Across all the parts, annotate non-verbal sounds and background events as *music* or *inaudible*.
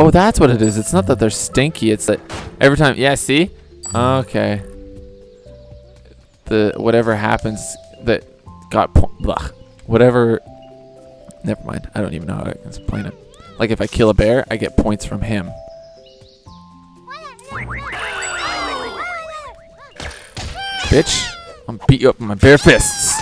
Oh, that's what it is. It's not that they're stinky. It's that every time. Yeah, see? Okay. The whatever happens that got whatever. Never mind. I don't even know how to explain it. Like if I kill a bear, I get points from him. Bitch, I'm beat you up with my bare fists.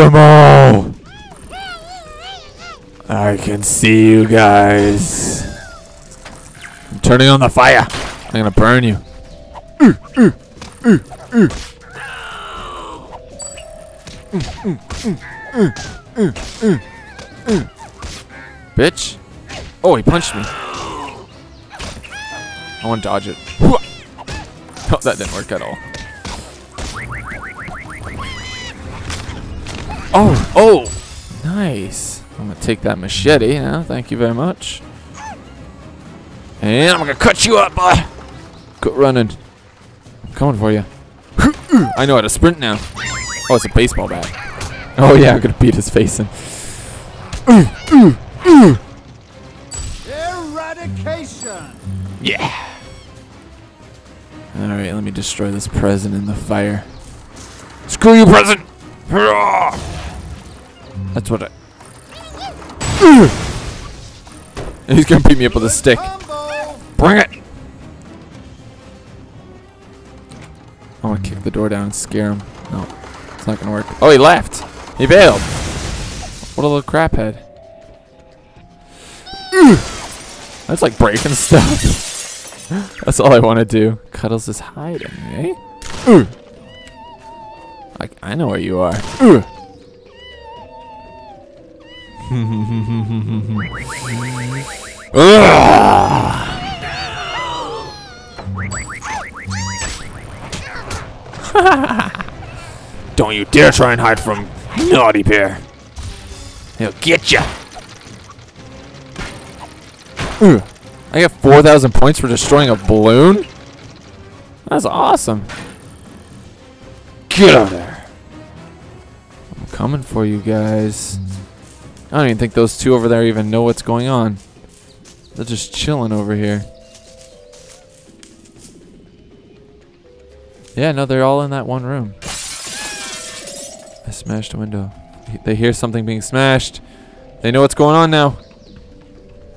Them all! I can see you guys. I'm turning on the fire. I'm gonna burn you. Bitch. Oh, he punched me. I want to dodge it. *laughs* Oh, that didn't work at all. Oh, oh, nice. I'm gonna take that machete now. Thank you very much. And I'm gonna cut you up, boy. Quit running. I'm coming for you. I know how to sprint now. Oh, it's a baseball bat. Oh yeah, I'm gonna beat his face in. eradication. Yeah. All right, let me destroy this present in the fire. Screw you, present. Hurrah! That's what I. *laughs* He's gonna beat me up with a stick. Bring it! I want to kick the door down and scare him. No, it's not gonna work. Oh, he left. He bailed. What a little craphead. That's like breaking stuff. *laughs* That's all I want to do. Cuddles is hiding, eh? Like I know where you are. *laughs* Don't you dare try and hide from Naughty Bear. He'll get ya. I got 4,000 points for destroying a balloon? That's awesome. Get out of there. I'm coming for you guys. I don't even think those two over there even know what's going on. They're just chilling over here. Yeah, no, they're all in that one room. I smashed a window. They hear something being smashed. They know what's going on now.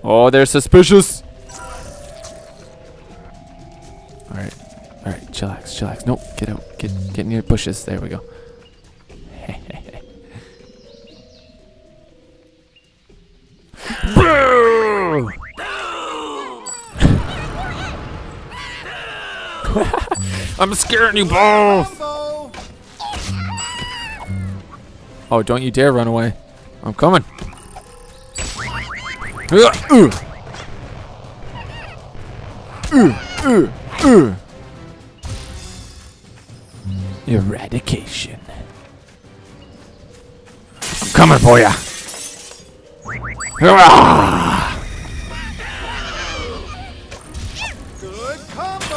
Oh, they're suspicious. All right, all right, chillax, chillax. Nope, get out, get get near bushes. There we go. *laughs* I'm scaring you both. Oh, don't you dare run away. I'm coming. Eradication. I'm coming for ya. Good combo.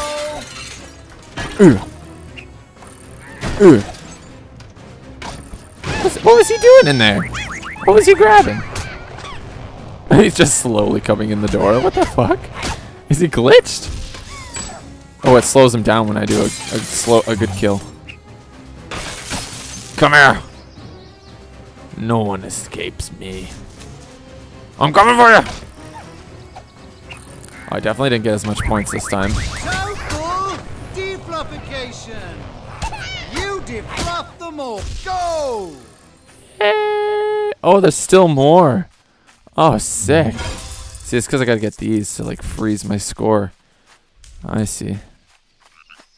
What was he doing in there? What was he grabbing? He's just slowly coming in the door. What the fuck? Is he glitched? Oh, it slows him down when I do a, a slow a good kill. Come here. No one escapes me. I'm coming for you. I definitely didn't get as much points this time. Total defluffication. You defluff them all. Go. Eh, Oh, there's still more. Oh, sick. See, it's because I gotta get these to like freeze my score. I see.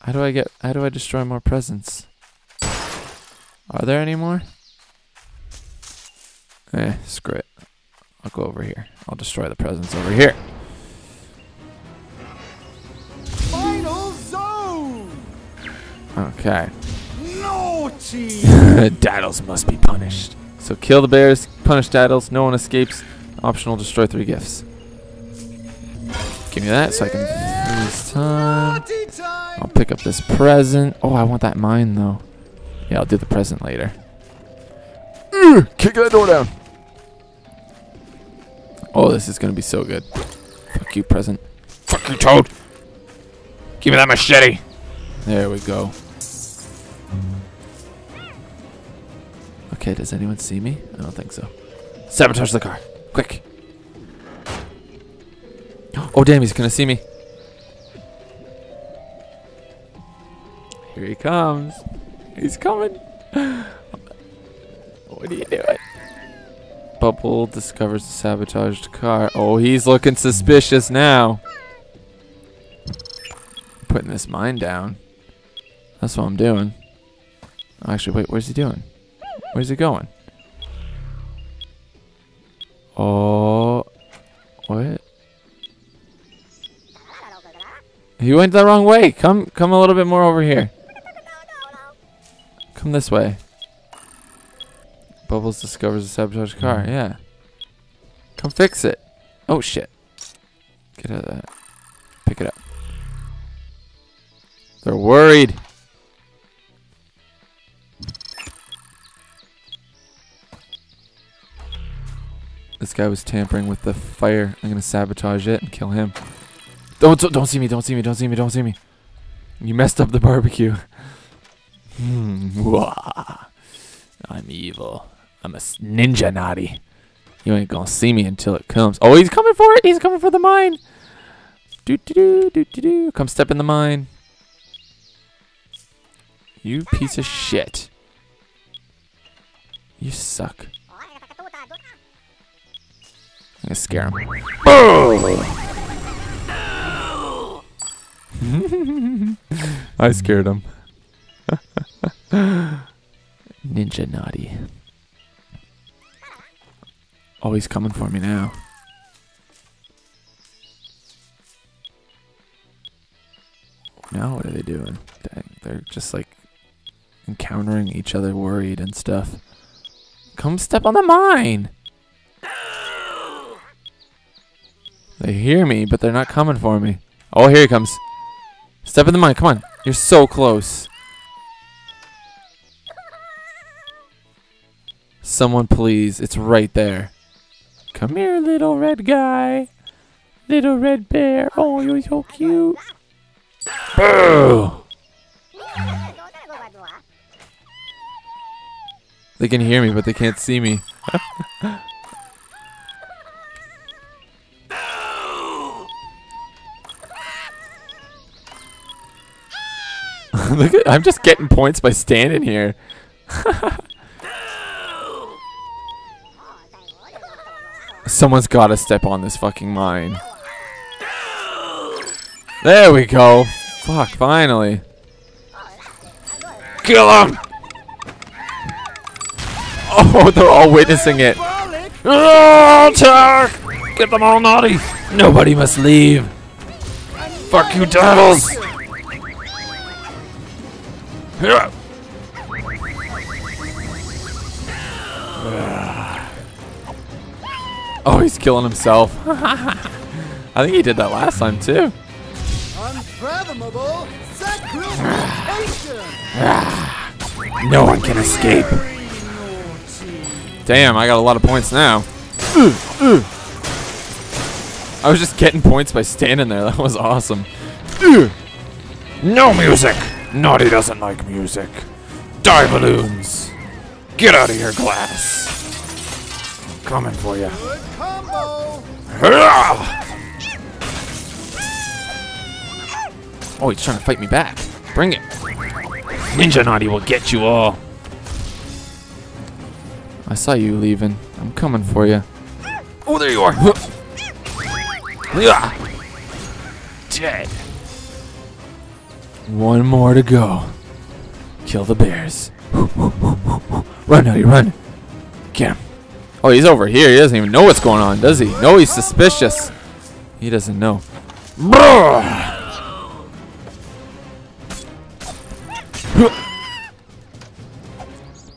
How do I get? How do I destroy more presents? Are there any more? Eh, screw it. I'll go over here. I'll destroy the presents over here. Final zone. Okay. Naughty. *laughs* Daddles must be punished. So kill the bears, punish Daddles, no one escapes. Optional destroy three gifts. Give me that so I can This time. I'll pick up this present. Oh, I want that mine though. Yeah, I'll do the present later. Kick that door down. Oh, this is gonna be so good. Fuck you, present. Fuck you, Toad. Give me that machete. There we go. Okay, does anyone see me? I don't think so. Sabotage the car. Quick. Oh, damn, he's gonna see me. Here he comes. He's coming. *gasps* What are you doing? Bubble discovers the sabotaged car. Oh, he's looking suspicious now. Putting this mine down. That's what I'm doing. Actually, wait, where's he doing? Where's he going? Oh, what? He went the wrong way. Come, come a little bit more over here. Come this way. Bubbles discovers a sabotage car. Yeah. Come fix it. Oh shit. Get out of that. Pick it up. They're worried. This guy was tampering with the fire. I'm gonna sabotage it and kill him. Don't don't see me! Don't see me! Don't see me! Don't see me! You messed up the barbecue. *laughs* Hmm. I'm evil. I'm a ninja naughty. You ain't gonna see me until it comes. Oh, he's coming for it! He's coming for the mine! Do do do do do do. Come step in the mine. You piece of shit. You suck. I'm gonna scare him. Boom! *laughs* I scared him. *laughs* Ninja naughty. Oh, he's coming for me now. Now what are they doing? Dang, they're just like encountering each other worried and stuff. Come step on the mine! They hear me, but they're not coming for me. Oh, here he comes. Step in the mine. Come on. You're so close. Someone please. It's right there. Come here, little red guy. Little red bear. Oh, you're so cute. Boo! They can hear me, but they can't see me. *laughs* Look at, I'm just getting points by standing here. *laughs* Someone's got to step on this fucking mine. There we go. Fuck, finally. Kill him! *laughs* Oh, they're all witnessing it. Oh, attack! Get them all naughty. Nobody must leave. Fuck you, turtles! Yeah. Oh, he's killing himself. *laughs* I think he did that last time too. Unfathomable sacrification! No one can escape. Damn, I got a lot of points now. I was just getting points by standing there. *laughs* That was awesome. No music. Naughty doesn't like music. Die balloons. Get out of here, glass. Coming for you. Good combo! Oh, he's trying to fight me back. Bring it. Ninja Naughty will get you all. I saw you leaving. I'm coming for you. Oh, there you are. Yeah. Dead. One more to go. Kill the bears. Run, Naughty, run. Get him. Oh, he's over here. He doesn't even know what's going on, does he? No, he's suspicious. He doesn't know. Bruh.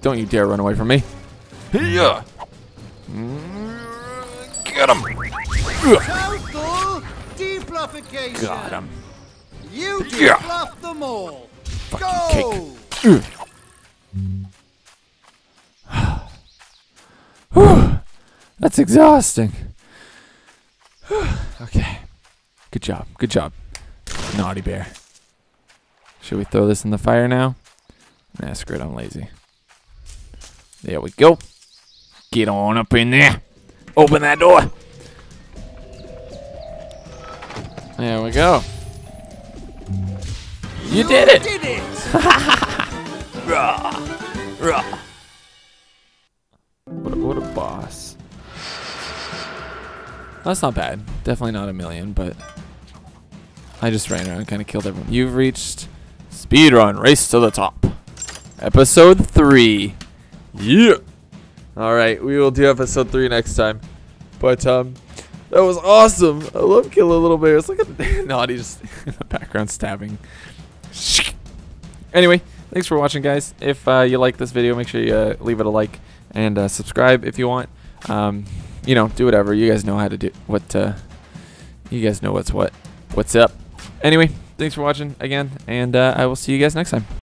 Don't you dare run away from me. Yeah. Get him. Total defluffication! suffocation. Got him. You Yeah. defluff them all. Fucking Go. cake. That's exhausting. *sighs* okay. Good job. Good job. Naughty bear. Should we throw this in the fire now? Nah, screw it. I'm lazy. There we go. Get on up in there. Open that door. There we go. You did it. Did it. *laughs* What a, what a boss. That's not bad. Definitely not a million, but I just ran around and kind of killed everyone. You've reached speedrun race to the top. Episode 3. Yeah. All right, we will do episode 3 next time. But um that was awesome. I love killing little bears. Look at Naughty just *laughs* in the background stabbing. Anyway, thanks for watching, guys. If uh, you like this video, make sure you uh, leave it a like and uh, subscribe if you want. Um, you know, do whatever. You guys know how to do what. Uh, you guys know what's what. What's up? Anyway, thanks for watching again, and uh, I will see you guys next time.